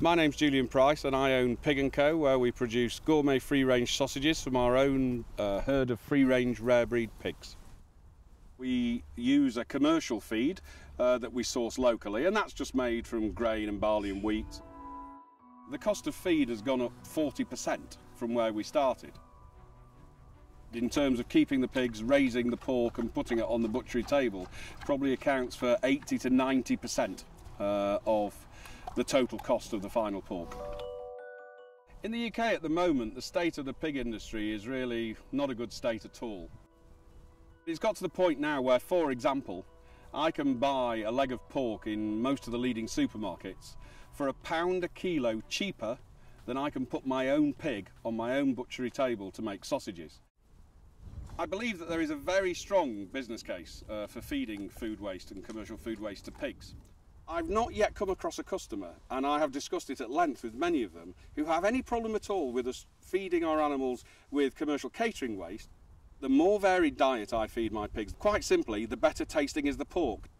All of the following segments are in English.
My name's Julian Price and I own Pig & Co where we produce gourmet free-range sausages from our own uh, herd of free-range rare breed pigs. We use a commercial feed uh, that we source locally and that's just made from grain and barley and wheat. The cost of feed has gone up 40% from where we started. In terms of keeping the pigs, raising the pork and putting it on the butchery table, probably accounts for 80 to 90% uh, of the total cost of the final pork. In the UK at the moment, the state of the pig industry is really not a good state at all. It's got to the point now where, for example, I can buy a leg of pork in most of the leading supermarkets for a pound a kilo cheaper than I can put my own pig on my own butchery table to make sausages. I believe that there is a very strong business case uh, for feeding food waste and commercial food waste to pigs. I've not yet come across a customer, and I have discussed it at length with many of them, who have any problem at all with us feeding our animals with commercial catering waste. The more varied diet I feed my pigs, quite simply, the better tasting is the pork.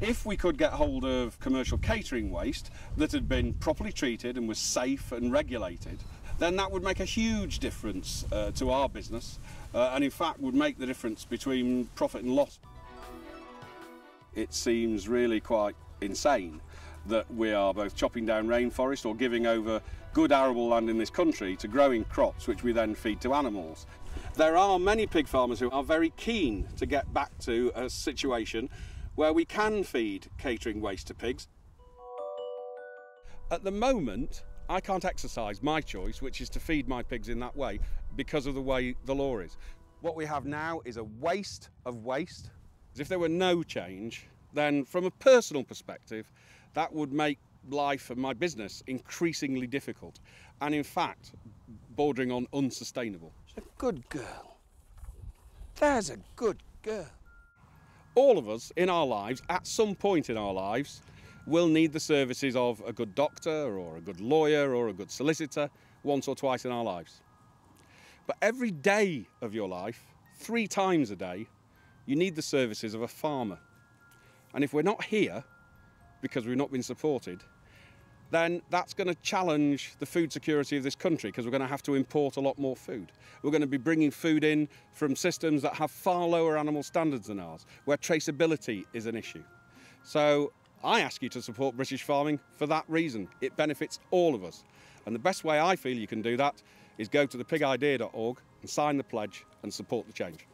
If we could get hold of commercial catering waste that had been properly treated and was safe and regulated, then that would make a huge difference uh, to our business uh, and in fact would make the difference between profit and loss. It seems really quite insane that we are both chopping down rainforest or giving over good arable land in this country to growing crops which we then feed to animals. There are many pig farmers who are very keen to get back to a situation where we can feed catering waste to pigs. At the moment, I can't exercise my choice, which is to feed my pigs in that way, because of the way the law is. What we have now is a waste of waste. As if there were no change, then from a personal perspective, that would make life and my business increasingly difficult and in fact bordering on unsustainable. a good girl. There's a good girl. All of us in our lives, at some point in our lives, will need the services of a good doctor or a good lawyer or a good solicitor once or twice in our lives. But every day of your life, three times a day, you need the services of a farmer. And if we're not here because we've not been supported, then that's going to challenge the food security of this country because we're going to have to import a lot more food. We're going to be bringing food in from systems that have far lower animal standards than ours, where traceability is an issue. So I ask you to support British farming for that reason. It benefits all of us. And the best way I feel you can do that is go to thepigidea.org and sign the pledge and support the change.